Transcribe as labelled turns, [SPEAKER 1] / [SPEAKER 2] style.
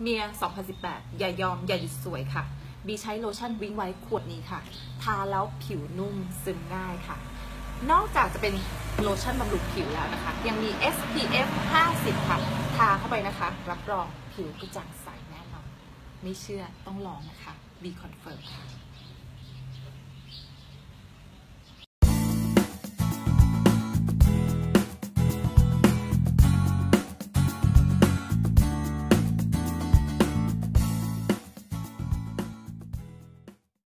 [SPEAKER 1] เมีย 2018 อย่ายอม อย่าหยุดสวยค่ะ บีใช้โลชั่น Wink White ขวดนี้ค่ะ ทาแล้วผิวนุ่มซึมง่ายค่ะ นอกจากจะเป็นโลชั่นบำรุงผิวแล้วนะคะ ยังมี SPF 50 ค่ะ ทาเข้าไปนะคะ รับรองผิวกระจ่างใสแน่นอน ไม่เชื่อต้องลองนะคะ บี confirm ค่ะ